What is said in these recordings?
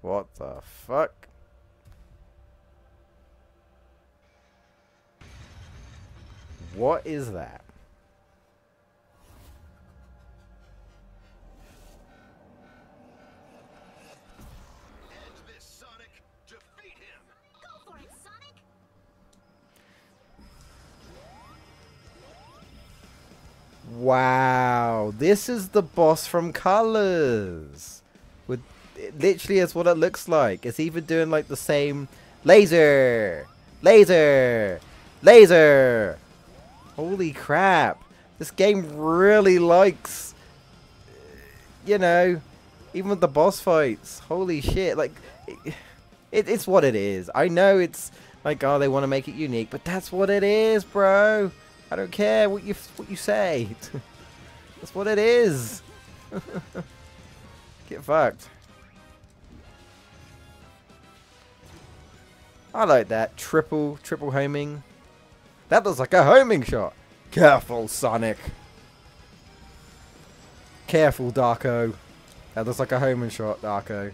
What the fuck? What is that? Wow, this is the boss from Colors. With it literally is what it looks like. It's even doing like the same laser, laser, laser. Holy crap! This game really likes, you know, even with the boss fights. Holy shit! Like, it, it, it's what it is. I know it's like, oh, they want to make it unique, but that's what it is, bro. I don't care what you what you say. That's what it is. Get fucked. I like that triple triple homing. That looks like a homing shot. Careful, Sonic. Careful, Darko. That looks like a homing shot, Darko.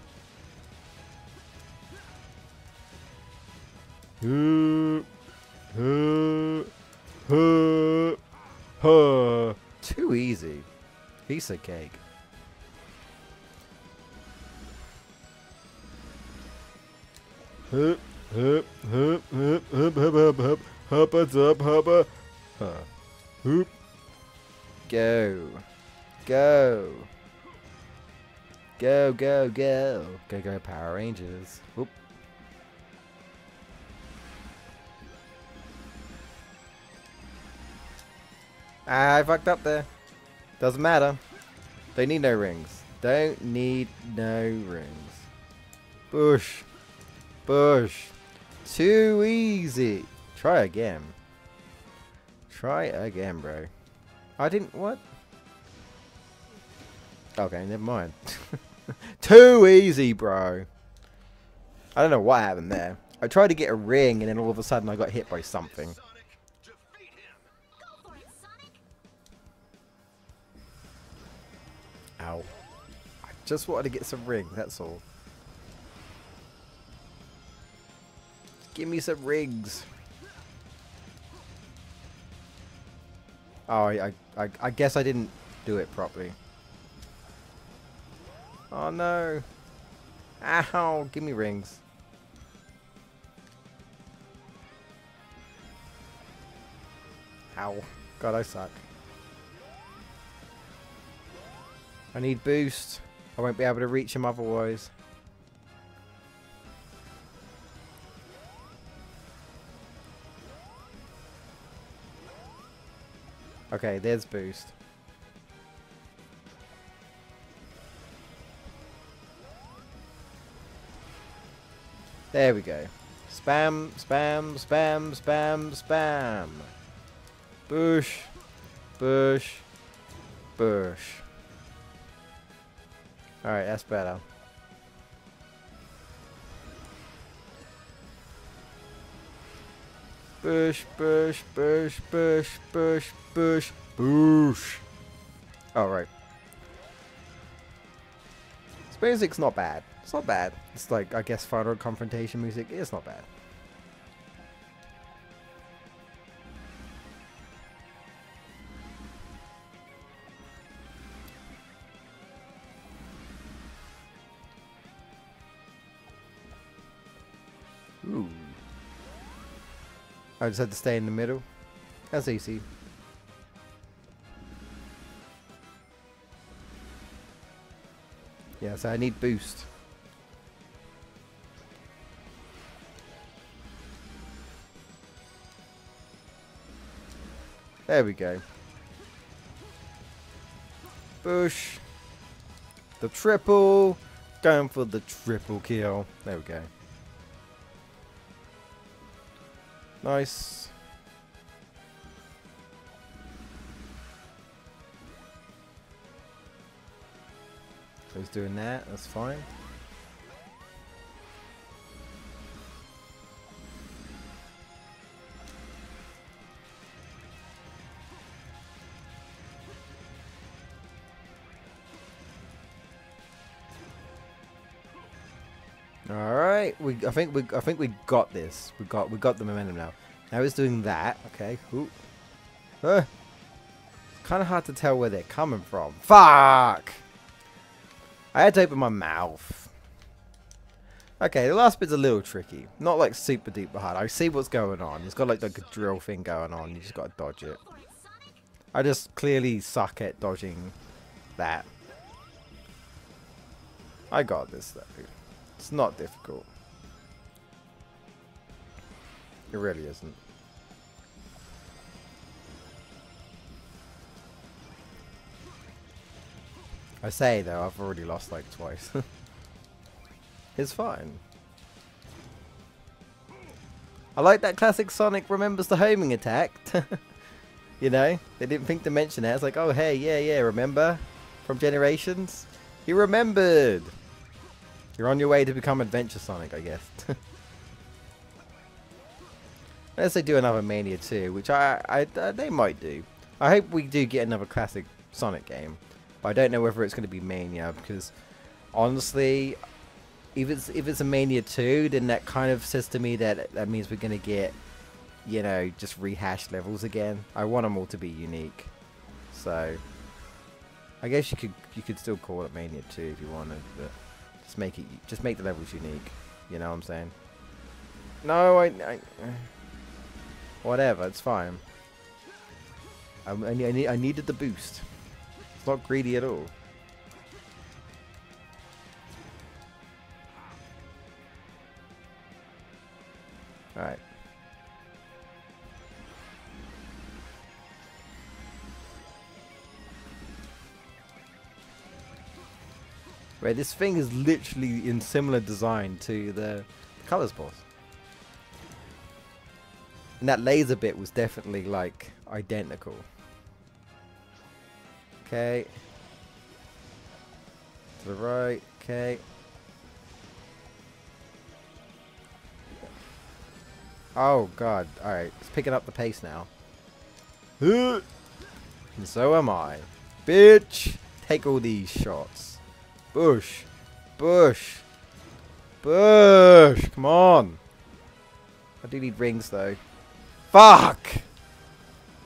Huh, huh. Too easy. Piece of cake. Hup, hup, hup, hup, hup, hup, hup, hup, up, hup, up, huh. Go. Go. Go, go, go. Go, go, Power Rangers. Whoop. I fucked up there. Doesn't matter. They need no rings. Don't need no rings. Bush. Bush. Too easy. Try again. Try again, bro. I didn't... What? Okay, never mind. Too easy, bro. I don't know what happened there. I tried to get a ring, and then all of a sudden I got hit by something. Ow. I just wanted to get some ring, that's all. Give me some rings. Oh, I, I, I, I guess I didn't do it properly. Oh no. Ow, give me rings. Ow. God, I suck. I need boost. I won't be able to reach him otherwise. Okay, there's boost. There we go. Spam, spam, spam, spam, spam. Bush, bush, bush. Alright, that's better. Bush, bush, bush, bush, bush, bush, bush. Alright. This music's not bad. It's not bad. It's like, I guess, final confrontation music. It's not bad. Ooh. I just had to stay in the middle. That's easy. Yeah, so I need boost. There we go. Bush. The triple. Going for the triple kill. There we go. Nice. He's doing that, that's fine. We I think we I think we got this. We got we got the momentum now. Now it's doing that. Okay. Ooh. Uh, kind of hard to tell where they're coming from. Fuck! I had to open my mouth. Okay, the last bit's a little tricky. Not like super deep hard. I see what's going on. It's got like, like a drill thing going on. You just gotta dodge it. I just clearly suck at dodging that. I got this though. It's not difficult. It really isn't. I say though, I've already lost like twice. it's fine. I like that classic Sonic remembers the homing attack. you know, they didn't think to mention that. It's like, oh hey, yeah, yeah, remember from Generations? You remembered. You're on your way to become Adventure Sonic, I guess. Unless they do another Mania 2, which I, I, I, they might do. I hope we do get another classic Sonic game, but I don't know whether it's going to be Mania because honestly, if it's if it's a Mania 2, then that kind of says to me that that means we're going to get, you know, just rehashed levels again. I want them all to be unique, so I guess you could you could still call it Mania 2 if you wanted, but just make it just make the levels unique. You know what I'm saying? No, I, I whatever, it's fine. I, I, need, I needed the boost. It's not greedy at all. Alright. Right, this thing is literally in similar design to the Colors boss. And that laser bit was definitely like identical. Okay. To the right, okay. Oh god, alright, it's picking up the pace now. And so am I. Bitch! Take all these shots. Bush! Bush! Bush! Come on! I do need rings though. Fuck!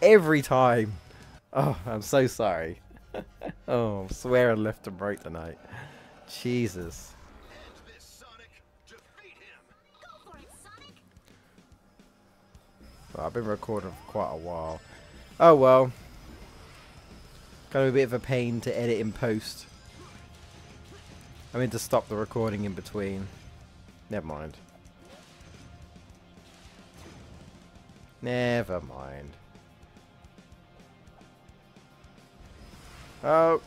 Every time. Oh, I'm so sorry. oh, I'm swearing left and right tonight. Jesus. Well, I've been recording for quite a while. Oh well. Kind of a bit of a pain to edit in post. I mean to stop the recording in between. Never mind. Never mind. Oh.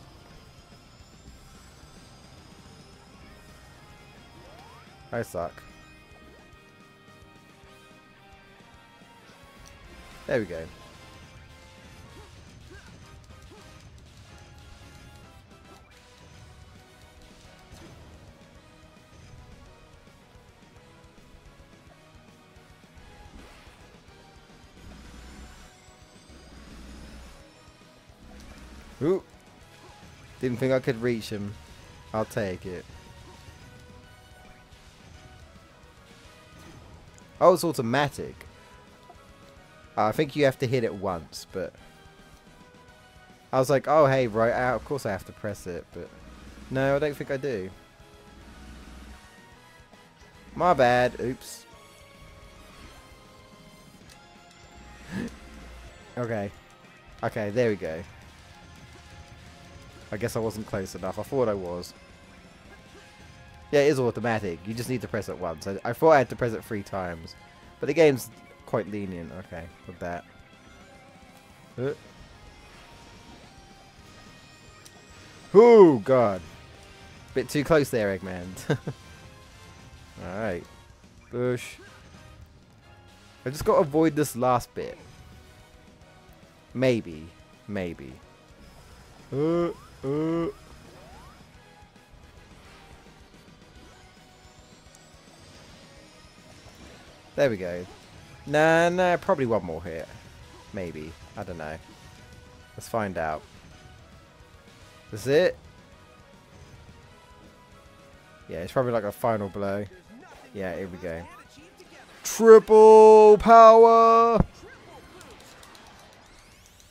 I suck. There we go. Ooh. Didn't think I could reach him. I'll take it. Oh, it's automatic. I think you have to hit it once, but... I was like, oh, hey, right out. Of course I have to press it, but... No, I don't think I do. My bad. Oops. okay. Okay, there we go. I guess I wasn't close enough. I thought I was. Yeah, it is automatic. You just need to press it once. I, I thought I had to press it three times. But the game's quite lenient, okay, with that. Uh. Oh, God. Bit too close there, Eggman. Alright. Bush. I just got to avoid this last bit. Maybe. Maybe. Uh, uh. There we go. Nah, nah, probably one more hit. Maybe. I don't know. Let's find out. Is it? Yeah, it's probably like a final blow. Yeah, here we go. Triple power!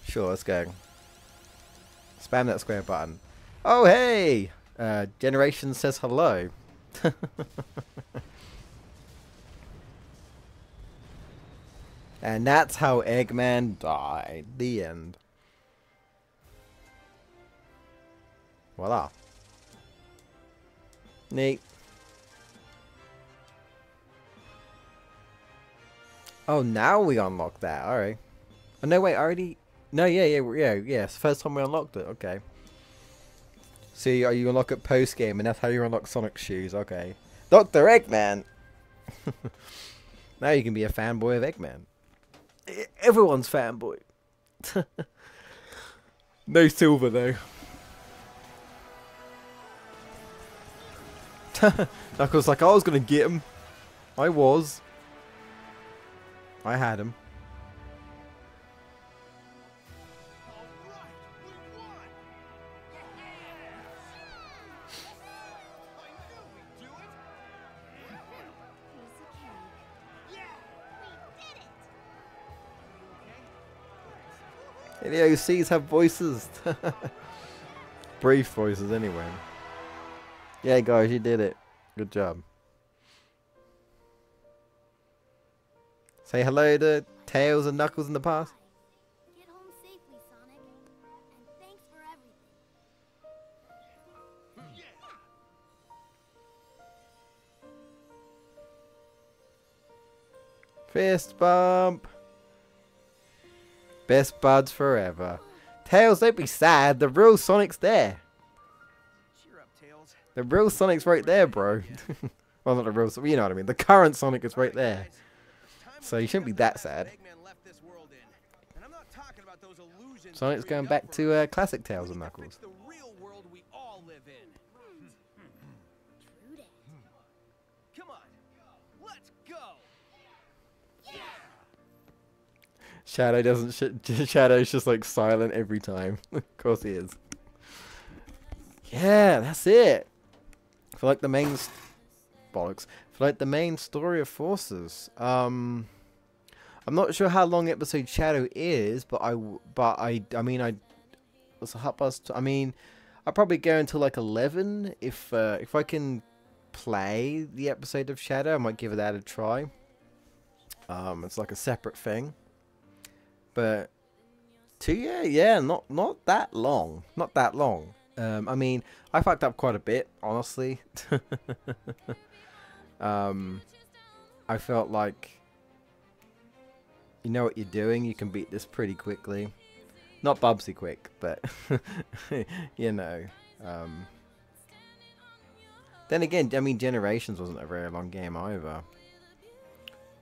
Sure, let's go. Spam that square button. Oh, hey! Uh, Generation says hello. and that's how Eggman died. The end. Voila. Neat. Oh, now we unlock that. Alright. Oh, no, wait, I already... No, yeah, yeah, yeah, yeah. It's the first time we unlocked it. Okay. See, are you unlock it post-game, and that's how you unlock Sonic shoes. Okay. Dr. Eggman! now you can be a fanboy of Eggman. Everyone's fanboy. no silver, though. Knuckles like, I was going to get him. I was. I had him. The OCs have voices. Brief voices, anyway. Yeah, guys, you did it. Good job. Say hello to Tails and Knuckles in the past. Fist home Best buds forever. Tails, don't be sad. The real Sonic's there. Cheer up, Tails. The real Sonic's right there, bro. well, not the real, you know what I mean. The current Sonic is right there. So you shouldn't be that sad. Eggman left this world in. And I'm not talking about those illusions Sonic's going back to uh, classic Tails and Knuckles. Shadow doesn't. Sh- Shadow's just like silent every time. of course he is. Yeah, that's it. For like the main bollocks. For like the main story of Forces. Um, I'm not sure how long episode Shadow is, but I But I. I mean, I. What's a hot bus? I mean, I'll probably go until like 11 if uh, if I can play the episode of Shadow. I might give it that a try. Um, it's like a separate thing. But two yeah, yeah, not not that long. Not that long. Um, I mean, I fucked up quite a bit, honestly. um, I felt like you know what you're doing. You can beat this pretty quickly. Not Bubsy quick, but you know. Um, then again, I mean, Generations wasn't a very long game either.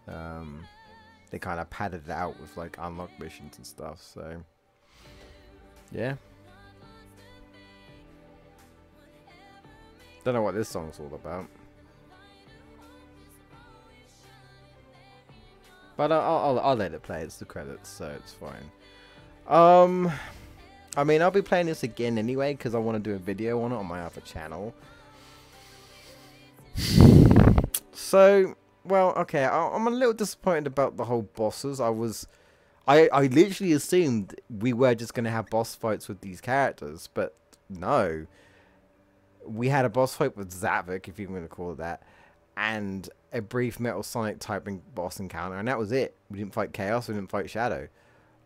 Um, they kind of padded it out with like unlock missions and stuff. So, yeah. Don't know what this song's all about. But I'll, I'll, I'll let it play. It's the credits, so it's fine. Um, I mean, I'll be playing this again anyway because I want to do a video on it on my other channel. So, well, okay, I, I'm a little disappointed about the whole bosses. I was, I, I literally assumed we were just gonna have boss fights with these characters, but no. We had a boss fight with Zavok, if you're gonna call it that, and a brief Metal Sonic typing boss encounter, and that was it. We didn't fight Chaos, we didn't fight Shadow.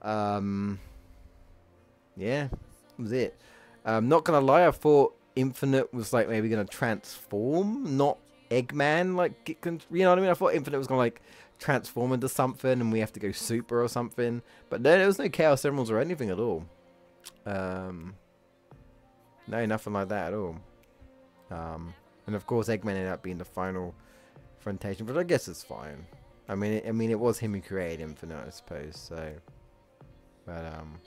Um, yeah, that was it. Um, not gonna lie, I thought Infinite was like maybe gonna transform, not Eggman. Like, you know what I mean? I thought Infinite was gonna like transform into something, and we have to go super or something. But no, there was no Chaos Emeralds or anything at all. Um, no, nothing like that at all. Um, and of course, Eggman ended up being the final confrontation, but I guess it's fine. I mean, it, I mean, it was him who created Infinite, I suppose. So, but um.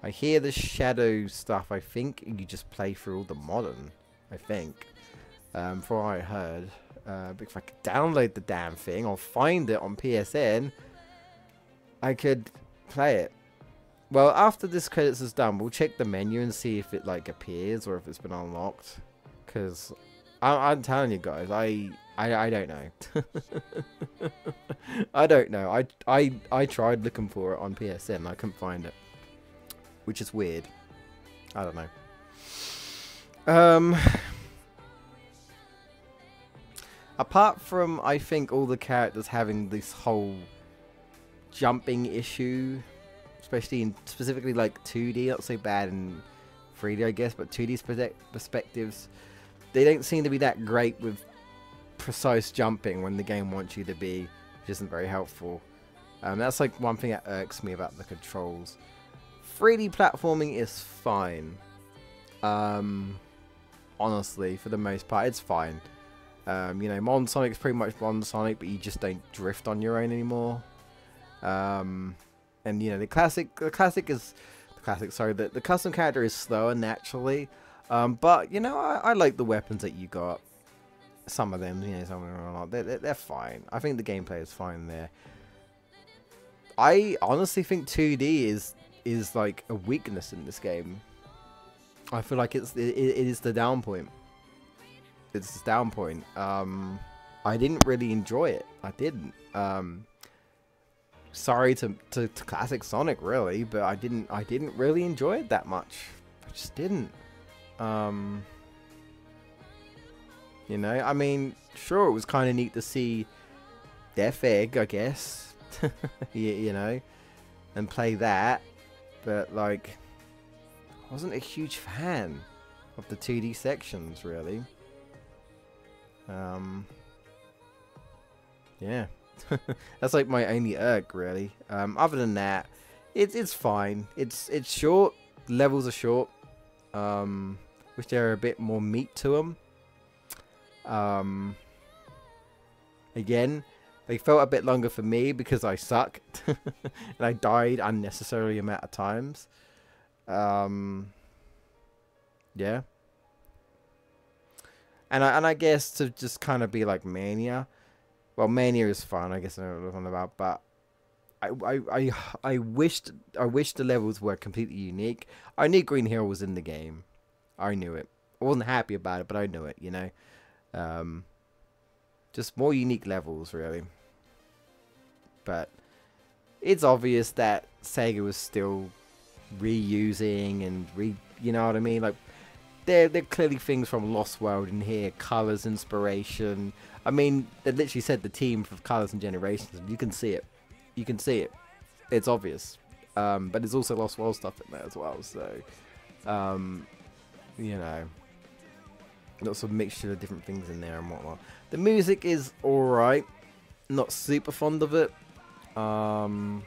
I hear the shadow stuff. I think you just play through all the modern. I think. Um, what I heard. Uh, if I could download the damn thing or find it on PSN, I could play it. Well, after this credits is done, we'll check the menu and see if it like appears or if it's been unlocked. Because I, I'm telling you guys, I I, I don't know. I don't know. I, I I tried looking for it on PSN. I couldn't find it, which is weird. I don't know. Um. Apart from, I think all the characters having this whole jumping issue, especially in specifically like 2D, not so bad in 3D, I guess, but 2D perspectives, they don't seem to be that great with precise jumping when the game wants you to be, which isn't very helpful. Um, that's like one thing that irks me about the controls. 3D platforming is fine. Um, honestly, for the most part, it's fine. Um, you know, Modern Sonic's pretty much Modern Sonic, but you just don't drift on your own anymore. Um, and you know, the classic, the classic is the classic. Sorry, the the custom character is slower naturally, um, but you know, I, I like the weapons that you got. Some of them, you know, some of them are not. They're, they're, they're fine. I think the gameplay is fine there. I honestly think 2D is is like a weakness in this game. I feel like it's it, it is the down point. It's the down point. Um, I didn't really enjoy it. I didn't. Um, sorry to, to, to classic Sonic, really, but I didn't. I didn't really enjoy it that much. I just didn't. Um, you know, I mean, sure, it was kind of neat to see Death Egg, I guess. you, you know, and play that, but like, I wasn't a huge fan of the 2D sections, really. Um, yeah, that's like my only irk, really. Um, other than that, it's it's fine. It's it's short. Levels are short. Um, wish there were a bit more meat to them. Um, again, they felt a bit longer for me because I suck and I died unnecessarily amount of times. Um, yeah. And I, and I guess to just kind of be like Mania. Well, Mania is fun, I guess I know what I'm talking about, but I, I, I, I wished I wish the levels were completely unique. I knew Green Hill was in the game. I knew it. I wasn't happy about it, but I knew it, you know. Um, just more unique levels, really. But it's obvious that Sega was still reusing and re, you know what I mean? Like are clearly things from Lost World in here, colors, inspiration. I mean, they literally said the team for colors and generations. You can see it. You can see it. It's obvious. Um, but there's also Lost World stuff in there as well. So, um, you know, lots of mixture of different things in there and whatnot. The music is alright. Not super fond of it. Um,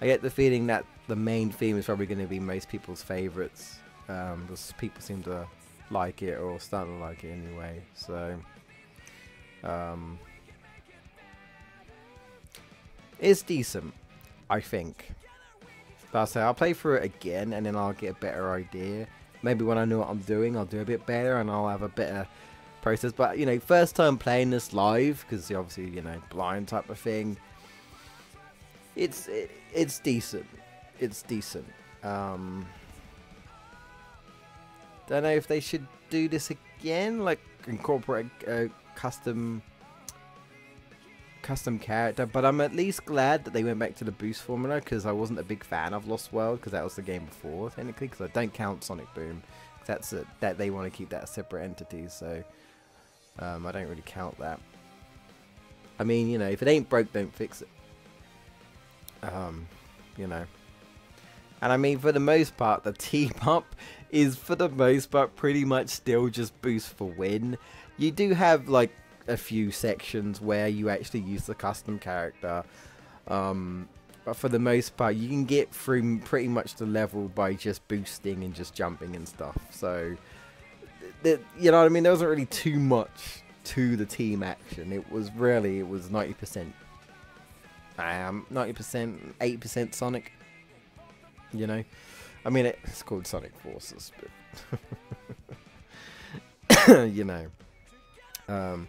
I get the feeling that the main theme is probably going to be most people's favorites. Um, because people seem to like it or start to like it anyway. So, um, it's decent, I think. But I'll say I'll play through it again and then I'll get a better idea. Maybe when I know what I'm doing, I'll do a bit better and I'll have a better process. But you know, first time playing this live because obviously you know blind type of thing. It's it, it's decent. It's decent. Um, don't know if they should do this again, like incorporate a custom custom character. But I'm at least glad that they went back to the boost formula because I wasn't a big fan of Lost World because that was the game before technically. Because I don't count Sonic Boom. That's a, that they want to keep that a separate entity, so um, I don't really count that. I mean, you know, if it ain't broke, don't fix it. Um, you know. And I mean, for the most part, the team up is for the most part pretty much still just boost for win. You do have like a few sections where you actually use the custom character. Um, but for the most part, you can get through pretty much the level by just boosting and just jumping and stuff. So, you know what I mean? There wasn't really too much to the team action. It was really, it was 90%. I Um, 90%, 8% Sonic. You know? I mean, it's called Sonic Forces, but... you know. Um,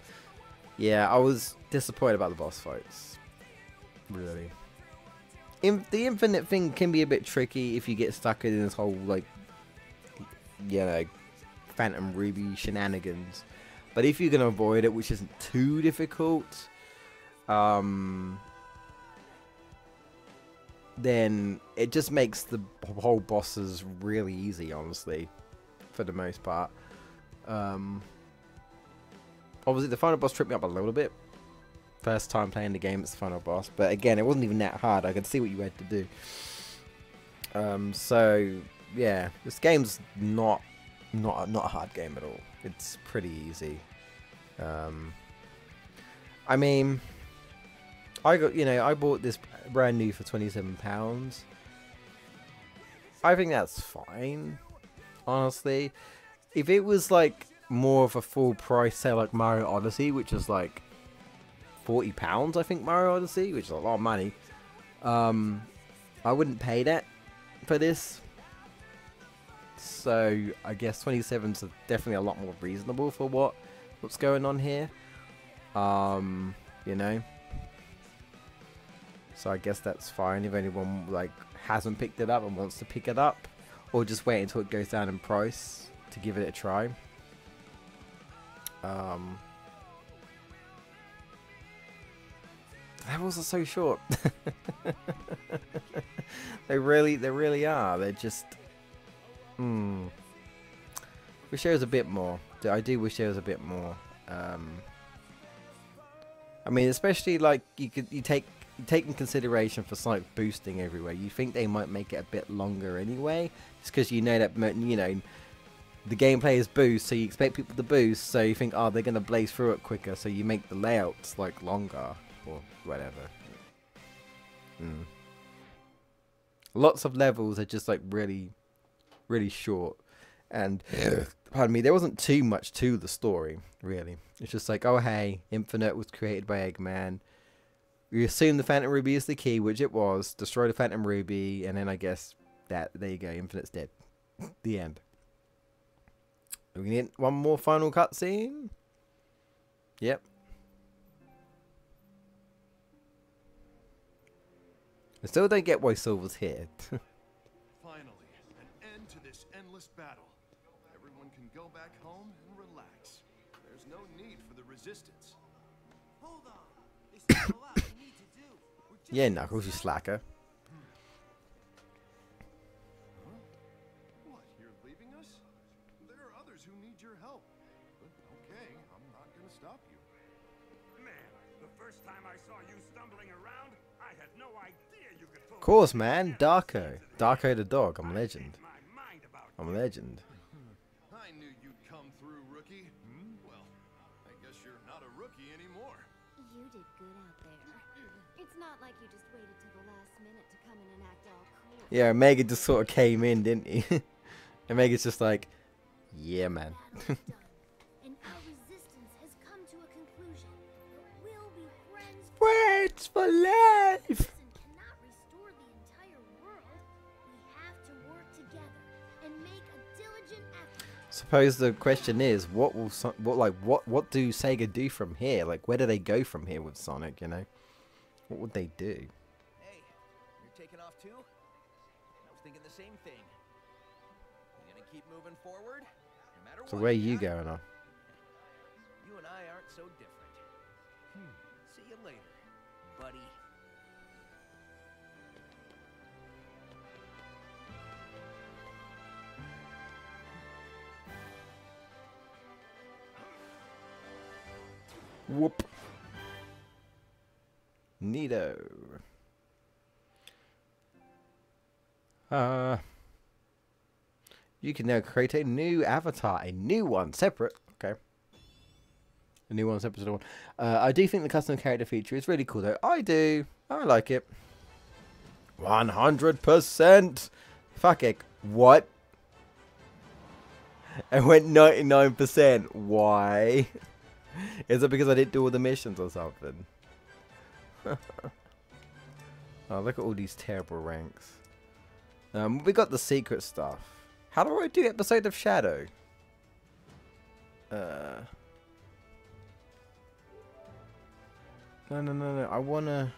yeah, I was disappointed about the boss fights. Really. In the infinite thing can be a bit tricky if you get stuck in this whole, like, you know, Phantom Ruby shenanigans. But if you can avoid it, which isn't too difficult, um, then it just makes the whole bosses really easy, honestly, for the most part. Um, obviously, the final boss tripped me up a little bit. First time playing the game, it's the final boss. But again, it wasn't even that hard. I could see what you had to do. Um, so yeah, this game's not not not a hard game at all. It's pretty easy. Um, I mean, I got you know I bought this brand new for twenty seven pounds. I think that's fine, honestly. If it was like more of a full price sale like Mario Odyssey, which is like forty pounds, I think Mario Odyssey, which is a lot of money. Um, I wouldn't pay that for this. So I guess 27 is definitely a lot more reasonable for what what's going on here. Um, you know. So I guess that's fine if anyone like hasn't picked it up and wants to pick it up, or just wait until it goes down in price to give it a try. Um, levels are so short. they really, they really are. They're just. Hmm. Wish there was a bit more. I do wish there was a bit more. Um, I mean, especially like you could you take you take in consideration for Sonic boosting everywhere. You think they might make it a bit longer anyway, just because you know that you know the gameplay is boost, so you expect people to boost. So you think, oh, they're gonna blaze through it quicker, so you make the layouts like longer or whatever. Mm. Lots of levels are just like really, really short, and pardon me, there wasn't too much to the story really. It's just like, oh hey, Infinite was created by Eggman. We assume the Phantom Ruby is the key, which it was. Destroy the Phantom Ruby, and then I guess that there you go, Infinite's dead. the end. We need one more final cutscene. Yep. I still don't get why Silver's here. Finally, an end to this endless battle. Everyone can go back home and relax. There's no need for the resistance. Hold on. We're just yeah, Knuckles, you slacker. What, you're leaving us? There are others who need your help. Okay, I'm not gonna stop you. Man, the first time I saw you stumbling around, I had no idea you could Of course, man. Darko. Darko the dog. I'm a legend. my mind about I'm a legend. Yeah, Omega just sort of came in, didn't he? Omega's just like, yeah, man. Battle's done, and our resistance has come to a conclusion. But we'll be friends for life. Citizen cannot restore the entire world. We have to work together and make a diligent effort. Suppose the question is, what will Son- what like what what do Sega do from here? Like, where do they go from here with Sonic? You know, what would they do? Same thing. You gonna keep moving forward? No matter So what, where are you yeah? going on? You and I aren't so different. Hmm. See you later, buddy. Whoop. Neato. Uh, you can now create a new avatar, a new one, separate. Okay. A new one separate one. Uh, I do think the custom character feature is really cool, though. I do. I like it. 100%. Fuck it. What? I went 99%. Why? Is it because I didn't do all the missions or something? oh, look at all these terrible ranks. Um, we got the secret stuff. How do I do episode of Shadow? Uh. No, no, no, no. I wanna.